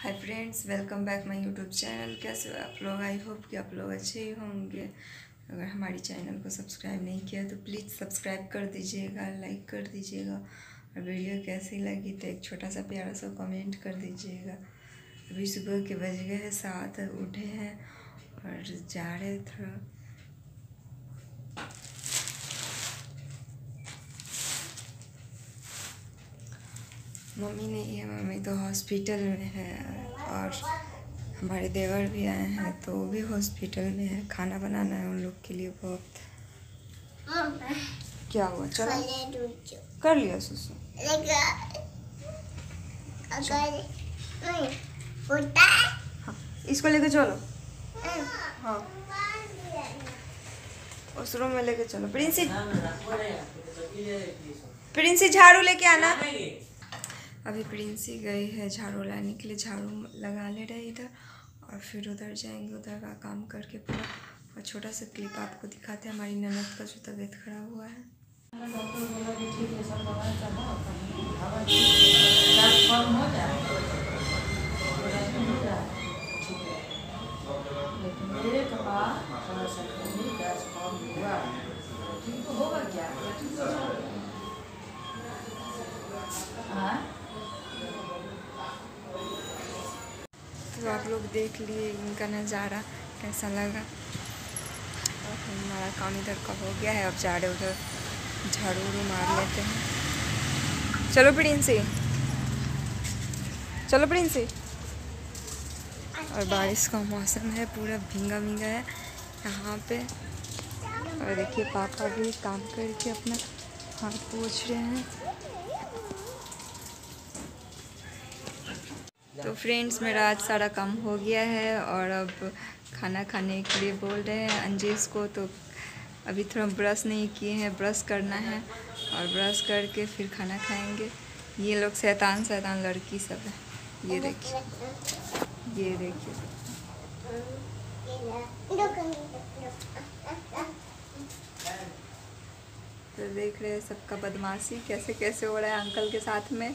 Hi friends welcome back my YouTube channel कैसे आप लोग? आई होप कि आप लोग अच्छे ही होंगे। अगर हमारी चैनल को सब्सक्राइब नहीं किया तो प्लीज़ सब्सक्राइब कर दीजिएगा लाइक कर दीजिएगा और वीडियो कैसी लगी तो एक छोटा सा प्यारा सा कमेंट कर दीजिएगा। अभी सुबह के बज गए हैं, सात उठे हैं और जा रहे थोड़ा। मम्मी नहीं है मम्मी तो हॉस्पिटल में है और हमारे देवर भी आए हैं तो वो भी हॉस्पिटल में है। खाना बनाना है उन लोग के लिए बहुत। क्या हुआ? चलो। कर लिया सुसु। हाँ इसको लेके चलो। हाँ। उस रूम में लेके चलो। प्रिंसी प्रिंसी झाड़ू लेके आना। अभी प्रिंसी गई है झाड़ू लाने के लिए, झाड़ू लगा ले रहे इधर और फिर उधर जाएँगे, उधर का काम करके पूरा। और छोटा सा क्लिप आपको दिखाते हैं, हमारी ननद का जो तबीयत खराब हुआ है? तो आप लोग देख लिए इनका नज़ारा कैसा लगा? और हमारा काम इधर का हो गया है अब जा रहे उधर झाड़ू उड़ू मार लेते हैं। चलो प्रिंसी चलो प्रिंसी और बारिश का मौसम है पूरा भींगा भींगा है यहाँ पे। और देखिए पापा भी काम करके अपना हाथ पोछ रहे हैं। तो फ्रेंड्स मेरा आज सारा काम हो गया है और अब खाना खाने के लिए बोल रहे हैं अंजीस को तो अभी थोड़ा ब्रश नहीं किए हैं ब्रश करना है और ब्रश करके फिर खाना खाएँगे। ये लोग शैतान शैतान लड़की सब है। ये देखिए ये देखिए। तो देख रहे हैं सबका बदमाशी कैसे कैसे हो रहा है अंकल के साथ में?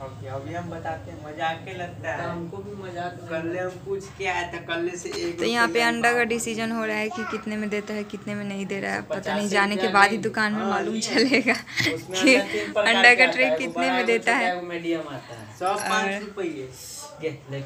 हूँ ओके अभी हम बताते हैं मज़ाक के लगता तो है हमको भी मज़ाक कल हम पूछ के आए थे कल से एक तो यहाँ पे अंडा का डिसीज़न हो रहा है कि कितने में देता है कितने में नहीं दे रहा है। पता नहीं जाने के बाद ही दुकान में हाँ, मालूम चलेगा कि अंडा का ट्रे कितने में देता है। मीडियम आता है।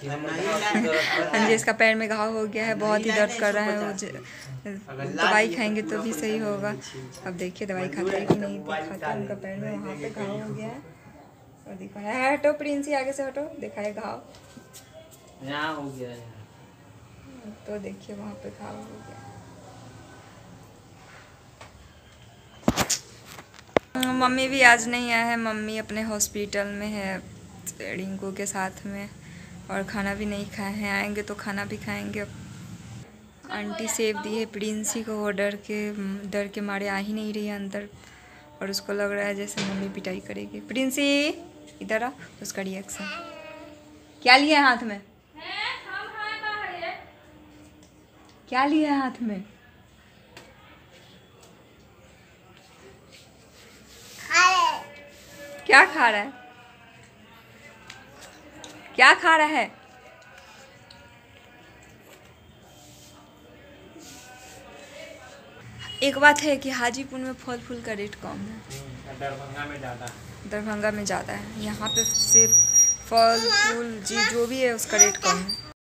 की है। पैर में घाव हो गया है बहुत ही दर्द कर रहा है वो 150 ज- अगर ला दवाई तो खाएँगे तो भी सही होगा। अब देखिए दवाई खाते है हैं कि तो नहीं खाते उनका पैर में वहाँ पे घाव हो गया है। और दिखा है हटो प्रिंसी आगे से हटो देखा है घाव यहाँ हो गया यहाँ तो देखिए वहाँ पे घाव हो गया। मम्मी भी आज नहीं आया है मम्मी अपने हॉस्पिटल में है रिंकू के साथ में और खाना भी नहीं खाए हैं आएँगे तो खाना भी खाएँगे। आंटी सेव दी है प्रिंसी को वो डर के डर के मारे आ ही नहीं रही है अंदर और उसको लग रहा है जैसे मम्मी पिटाई करेगी। प्रिंसी! इधर आ उसका रिएक्शन क्या लिया है हाथ में? क्या लिया है हाथ में? क्या खा रहा है? क्या खा रहा है? एक बात है कि हाजीपुर में फल फूल का रेट कम है। दरभंगा में ज़्यादा दरभंगा में ज़्यादा है। यहाँ पे सिर्फ़ फल फूल जी जो भी है उसका रेट कम है।